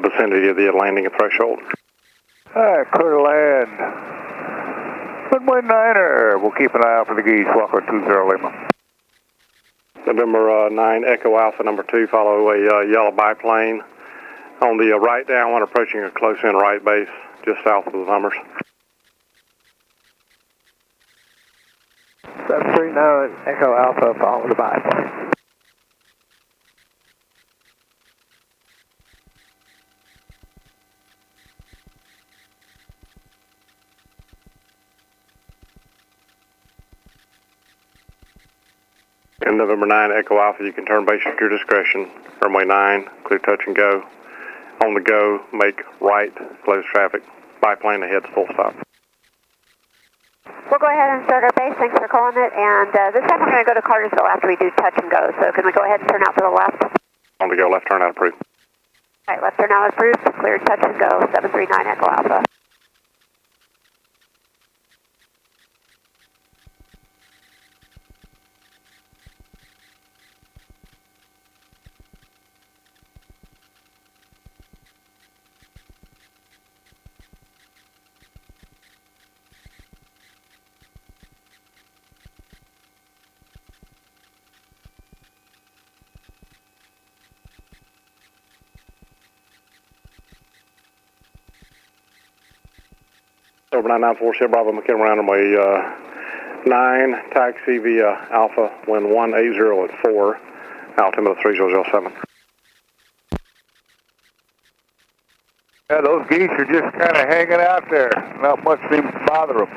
the vicinity of the landing threshold. Alright, clear to land. Runway Niner, we'll keep an eye out for the geese, Walker 20 Lima. November uh, 9 Echo Alpha number 2, follow a uh, yellow biplane on the uh, right downwind approaching a close in right base just south of the numbers. 739 Echo Alpha, follow the biplane. And November 9 Echo Alpha, you can turn base at your discretion. Runway 9, clear touch and go. On the go, make right, close traffic. Biplane ahead, full stop. We'll go ahead and start our base. Thanks for calling it. And uh, this time we're going to go to Cartersville after we do touch and go. So can we go ahead and turn out to the left? On the go, left turn out approved. All right, left turn out approved. Clear touch and go. 739 Echo Alpha. Over 994 Sierra Bravo, Round runway uh, 9, taxi via Alpha, wind 180 at 4, altimeter 3007. Yeah, those geese are just kind of hanging out there. Not much seems to bother them.